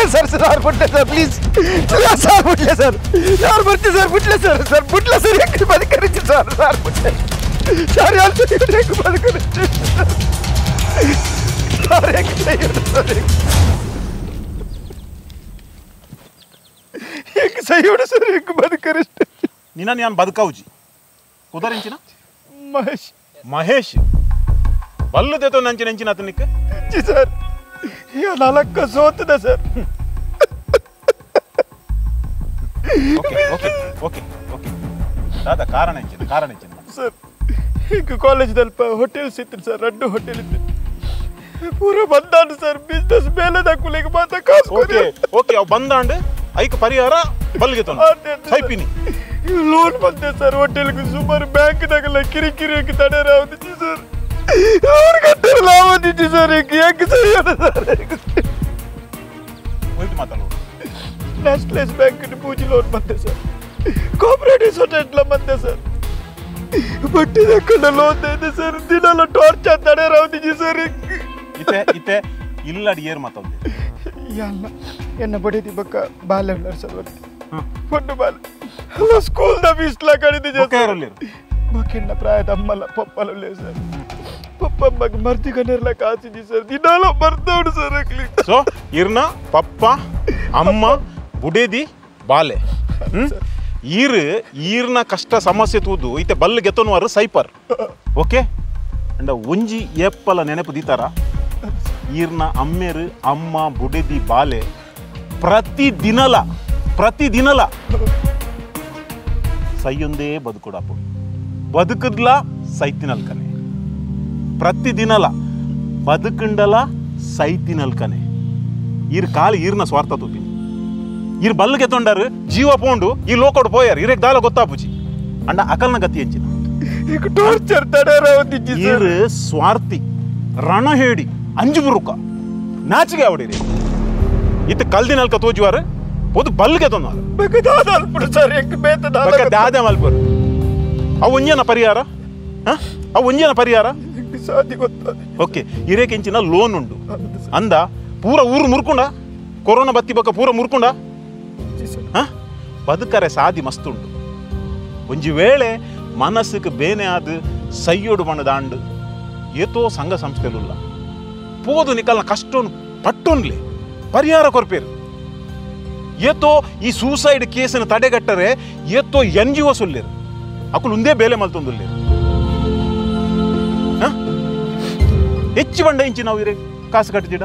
फुटले sir sir फुटले sir please sir फुटले सर. सर फुटले सर फुटले सर. सर फुटले सर एक बात करायची सर सर फुटले. सर यार सर एक बात करायची सर. एक सर एक. सर सर एक बात करायची नीना नी? आम बदकावची కుదరించిన మహేష్ మహేష్ బళ్ళు దేతో నంచి నంచిన అతనికి సార్ ನಾಲ್ಕು ಸೋತದ sir. Okay okay okay okay. ದಾದ ಕಾರಣ ಹೆಚ್ಚಿನ ಕಾರಣ ಹೆಚ್ಚಿನ ಸರ್ ಈಗ ಕಾಲೇಜ್ದಲ್ಪ ಹೋಟೆಲ್ಸ್ ಇತ್ತು ಸರ್ ರಡ್ಡು ಹೋಟೆಲ್ ಇತ್ತು. ಪೂರ ಬಂದಾಂಡು ಸರ್ ಬಿಸ್ನೆಸ್ ಮೇಲೆ ದಕ್ಕುಲಿಗೆ ಮಾತ್ರ ಕಾಸು ಓಕೆ ಓಕೆ ಅವ್ ಬಂದಾಂಡ್ ಐಕ್ ಪರಿಹಾರ ಬಲ್ಗೆ ಸೈಪಿನಿ ಲೋನ್ ಬಂದೆ ಸರ್. ಹೋಟೆಲ್ಗೆ ಸುಮಾರು ಬ್ಯಾಂಕ್ದಾಗೆಲ್ಲ ಕಿರಿಕಿರಿ ತಡೆಯರ ಆಗುತ್ತೆ ಸರ್. ಅವ್ರು ಕಟ್ಟರಲ್ಲ ಅವಧಿಸಿ ಸರ್ ಈಗ ಯಾಕೆ ಸರಿಯಾದ ಸರ್ ಹೋಯ್ತು ಮಾತಾಡೋದು ನ್ಯಾಷನಲೈಸ್ ಬ್ಯಾಂಕ್ ಪೂಜಿ ಲೋನ್ ಬಂದೆ ಸರ್ ಕೋಪರೇಟಿವ್ ಸೊಸೈಟಿಲ ಬಂದೆ ಸರ್ ಬಡ್ಡಿ ತಕ್ಕೊಂಡ ಲೋನ್ ಇದೆ ಸರ್ ದಿನಲ್ಲ ಟಾರ್ಚರ್ ತಡೆಯರ ಅವಧಿಸಿ ಸರ್ ಇತ್ತೆ ಇತ್ತೆ ಇಲ್ಲಡಿ ಏರ್ ಮಾತಾಡ್ದೆ ಎಲ್ಲ ಎನ್ನ ಬಡಿದಿ ಬಕ್ಕ ಬಾಲ್ಯ ಉಳ್ಳಾರ ಸರ್ ಬರ್ತಿ ಹ್ಮ್. ಪೊಟ್ಟು ಬಾಲ ಅಲ್ಲ ಸ್ಕೂಲ್ದ ಬೀಸ್ಲ ಕಡಿದಿದೆ ಓಕೆ ಇರಲಿರು ಬಕ್ಕಿಣ್ಣ ಪ್ರಾಯದ ಅಮ್ಮಲ್ಲ ಪಪ್ಪಲ್ಲ ಸರ್ ಪಪ್ಪಮ್ಮಗೆ ಮರ್ದಿ ಕಣ್ಣಿರ್ಲ ಕಾಸಿದಿ ಸರ್ ದಿನಾಲ ಬರ್ತವಡು ಸರ್ ಅಕ್ಲಿ ಸೊ ಇರ್ನ ಪಪ್ಪ ಅಮ್ಮ ಬುಡೇದಿ ಬಾಲೆ ಹ್ಮ್ ಈರ್ ಈರ್ನ ಕಷ್ಟ ಸಮಸ್ಯೆ ತೂದು ಇತ್ತೆ ಬಲ್ ಗೆತ್ತನುವಾರು ಸೈಪರ್ ಓಕೆ ಅಂಡ ಒಂಜಿ ಏಪ್ಪಲ ನೆನಪು ದೀತಾರ ಈರ್ನ ಅಮ್ಮೇರು ಅಮ್ಮ ಬುಡೇದಿ ಬಾಲೆ ಪ್ರತಿ ದಿನಲ ಪ್ರತಿ ದಿನಲ ಸೈಯೊಂದೇ ಬದುಕೊಡಪ್ಪ ಬದುಕದ್ಲ ಸೈತಿನಲ್ಕನೆ ತೂಪಿನಿ ಇರ್ ಬಲ್ಗೆ ತೊಂಡಾರು ಜೀವ ಪೋಂಡು ಈ ಲೋಕೋಡು ಪೋಯರ್ ಇರೇಕ್ ದಾಲ ಗೊತ್ತಾಪುಜಿ ಅಂಡ ಅಕಲ್ನ ಗತಿ ಈರ್ ಸ್ವಾರ್ಥಿ ರಣ ಹೇಡಿ ಅಂಜು ಬುರುಕ ನಾಚಿಗೆ ಅವಡಿರಿ ಇತ್ತ ಕಲ್ದಿನಲ್ಕ ತೋಜುವಾರ ಪೊದು ಬಲ್ಗೆ ತೊಂದಾರ ದಾದ ಮಲ್ಪರು. ಅವು ಒಂಜನ ಪರಿಹಾರ? ಹ? ಅವು ಒಂಜನ ಪರಿಹಾರ? ಸಾಧಿ ಗೊತ್ತಾದ. ಓಕೆ ಇರೇಕೆಂಚಿನ ಲೋನ್ ಉಂಡು ಅಂದ ಪೂರ ಊರು ಮುರ್ಕೊಂಡ? ಕೊರೋನಾ ಬತ್ತಿ ಬಕ್ಕ ಪೂರ ಮುರ್ಕೊಂಡ? ಹ? ಬದುಕರೆ ಸಾದಿ ಮಸ್ತುಂಡು ಒಂಜಿ ವೇಳೆ ಮನಸ್ಸಿಗೆ ಬೇನೆ ಆದ ಸೈಯೋಡು ಮಣದಾಂಡು ಏತೋ ಸಂಘ ಸಂಸ್ಥೆಲುಲ್ಲ. ಪೋದು ನಿಕಲ್ನ ಕಷ್ಟೋನು ಪಟ್ಟೋನ್ಲಿ ಪರಿಹಾರ ಕೊರ್ಪೇರು. ಏತೋ ಈ ಸೂಸೈಡ್ ಕೇಸನ್ನು ತಡೆಗಟ್ಟರೆ ಏತೋ ಎನ್ ಜಿ ಒ ಸೊಲ್ಲೇರು. ಅಕುಲು ಒಂದೇ ಬೇಲೆ ಮಲ್ತೊಂದುಲ್ಲೇರು. ಹೆಚ್ಚು ಬಂಡ ಇಂಚಿ ನಾವು ಇರೇ ಕಾಸು ಕಟ್ಟಿದಿಡ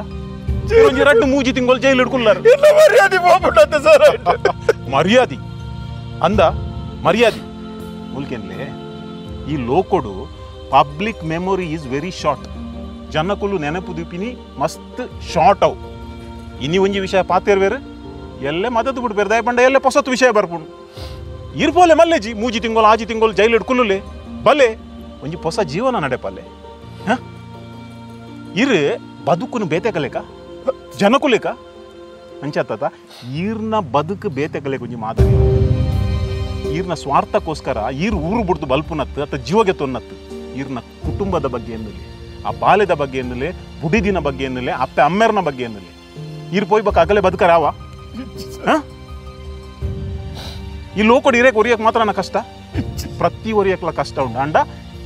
ಒಂಜಿ ರಡ್ಡು ಮೂಜಿ ತಿಂಗಳು ಜೈಲು ಹಿಡ್ಕೊಳ್ಳಾರ ಮರ್ಯಾದೆ ಹೋಗ್ಬಿಟ್ಟಂತೆ ಸರ್. ಮರ್ಯಾದಿ. ಅಂದ ಮರ್ಯಾದಿ. ಮುಲ್ಕೆನ್ಲೆ ಈ ಲೋಕೋಡು public memory is very short. ಜನಕುಲು ನೆನಪು ದಿಪಿನಿ ಮಸ್ತ್ ಶಾರ್ಟ್ ಅವು. ಇನ್ನಿ ಒಂಜಿ ವಿಷಯ ಪಾತಿರ್ವೇರು ಎಲ್ಲೇ ಮದದ್ದು ಬಿಡ್ಬೇರೆ ದಯಪಂಡ ಎಲ್ಲೇ ಪೊಸತ್ ವಿಷಯ ಬರ್ಪುಂಡು. ಇರ್ಬೋಲೆ ಮಲ್ಲೆಜಿ ಮೂಜಿ ತಿಂಗಳು ಆಜಿ ತಿಂಗಳು ಜೈಲು ಹಿಡ್ಕೊಳ್ಳುಲೆ ಬಲೆ ಒಂಜಿ ಹೊಸ ಜೀವನ ನಡೆಪಲ್ಲೆ. ಇರು, ಬದುಕುನು ಬೇತೆ ಕಲೆಕ? ಜನಕುಲೆಕ ಅಂಚತ್ತ ಈರ್ನ ಬದುಕು ಬೇತೆ ಕಲೆ ಒಂಜಿ ಮಾದರಿ. ಈರ್ನ ಸ್ವಾರ್ಥಕ್ಕೋಸ್ಕರ, ಈರ್ ಊರು ಬಿಡ್ತು ಬಲ್ಪುನತ್ತು, ಅತ್ತ ಜೀವಗೆ ತೊನ್ನತ್ತು. ಈರ್ನ ಕುಟುಂಬದ ಬಗ್ಗೆ ಎನ್ನಲಿ, ಆ ಬಾಲ್ಯದ ಬಗ್ಗೆ ಎನ್ನಲೆ, ಬುಡಿದಿನ ಬಗ್ಗೆ ಎನ್ನಲೆ ಅಪ್ಪೆ ಅಮ್ಮೆರ್ನ ಬಗ್ಗೆ ಎನ್ನಲೆ. ಈರ್ ಪೋಯ್ಬೇಕು ಅಗಲೆ ಬದುಕರಾವ? ಈ ಲೋಕಡ್ ಇರೇಕ್ ಒರಿಯಕ್ಕೆ ಮಾತ್ರ ನಾ ಕಷ್ಟ? ಪ್ರತಿ ಒರಿಯಕ್ಲ ಕಷ್ಟ ಉಂಡು. ಅಂಡ,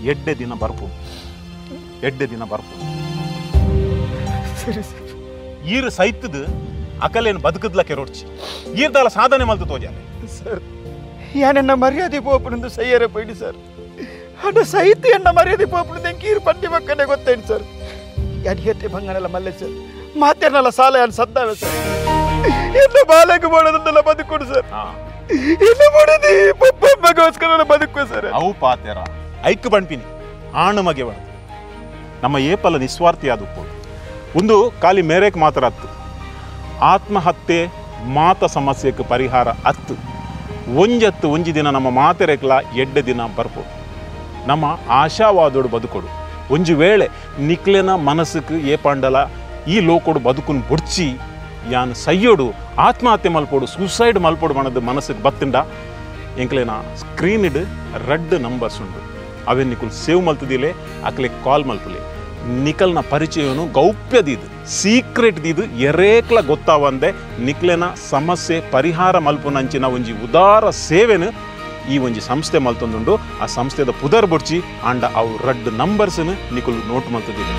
ಎಡ್ಡೆ ದಿನ ಬರ್ಪು. ಎಡ್ಡೆ ದಿನ ಬರ್ಪು. ಈರ್ ಸೈತದ ಅಕಲೇನು ಬದುಕದ್ಲಕ್ಕೆ ರೋಡ್ಚಿ. ಈರ್ದಲ್ಲ ಸಾಧನೆ ಮಲ್ತು ತೋಜಾನೆ ಸರ್ ಯಾನೆನ್ನ ಮರ್ಯಾದೆ ಪೋಪನಂದು ಸೈಯರೆ ಪೈಡಿ ಸರ್. ಅಡ ಸಹಿತ ಎನ್ನ ಮರ್ಯಾದೆ ಪೋಪನಂದು ಹೆಂಗೆ ಈರು ಪಟ್ಟಿ ಮಕ್ಕನೇ ಗೊತ್ತೇನು ಸರ್? ಅಡಿಯತ್ತೆ ಬಂಗನೆಲ್ಲ ಮಲ್ಲೆ ಸರ್. ಮಾತೇನಲ್ಲ ಸಾಲ ಯಾನ್ ಸದ್ದಾವೆ ಸರ್. ಎನ್ನ ಬಾಲೆಗೆ ಮಾಡೋದನ್ನೆಲ್ಲ ಬದುಕೊಡು ಸರ್. ಹಾ. ಎನ್ನ ಮಾಡೋದಿ ಪಪ್ಪಮ್ಮಗೋಸ್ಕರ ಬದುಕು ಸರ್. ಅವು ಪಾತೆರ ಐಕ್ ಬಣ್ಪಿನಿ ಆಣು ಮಗೆ ನಮ್ಮ ಏಪಲ ನಿಸ್ವಾರ್ಥಿ ಆದುಪ್ಪು ಒಂದು ಖಾಲಿ ಮೇರೆಕ್ ಮಾತ್ರ ಅತ್ತು. ಆತ್ಮಹತ್ಯೆ ಮಾತ ಸಮಸ್ಯೆಗೆ ಪರಿಹಾರ ಅತ್ತು. ಒಂಜತ್ತು ಒಂಜಿ ದಿನ ನಮ್ಮ ಮಾತೆರೆಕ್ಲ ಎಡ್ಡೆ ದಿನ ಬರ್ಬೋದು ನಮ್ಮ ಆಶಾವಾದೋಡು ಬದುಕೊಡು. ಒಂಜಿ ವೇಳೆ ನಿಕ್ಲೆನ ಏ ಪಾಂಡಲ ಈ ಲೋಕೋಡು ಬದುಕುನ್ ಬುಡ್ಚಿ, ಯಾನ್ ಸಯ್ಯೋಡು ಆತ್ಮಹತ್ಯೆ ಮಲ್ಪೋಡು, ಸೂಸೈಡ್ ಮಲ್ಪೋಡು ಮನದ ಮನಸ್ಸಿಗೆ ಬತ್ತಿಂಡ, ಎಂಕ್ಲೆನ ಸ್ಕ್ರೀನ್ ರೆಡ್ ನಂಬರ್ಸ್ ಉಂಡು ಅವೆನ್ ನಿಕುಲ್ ಸೇವ್ ಮಲ್ತದಿಲೆ ಅಕ್ಲೆ ಕಾಲ್ ಮಲ್ಪಲೆ ನಿಖಲ್ನ ಪರಿಚಯನು ಗೌಪ್ಯದಿದು ಸೀಕ್ರೆಟ್ ಇದು ಎರೇಕ್ಲ ಗೊತ್ತಾವಂದೆ ನಿಕ್ಲೆನ ಸಮಸ್ಯೆ ಪರಿಹಾರ ಮಲ್ಪುನಂಚಿನ ಒಂಜಿ ಉದಾರ ಸೇವೆನು ಈ ಒಂಜಿ ಸಂಸ್ಥೆ ಮಲ್ತೊಂದುಂಡು ಆ ಸಂಸ್ಥೆದ ಪುದರ್ ಬೊಡ್ಚಿ ಆಂಡ ಅವು ರಡ್ ನಂಬರ್ಸ್ನು ನಿಕುಲು ನೋಟ್ ಮಲ್ತದಿದೆ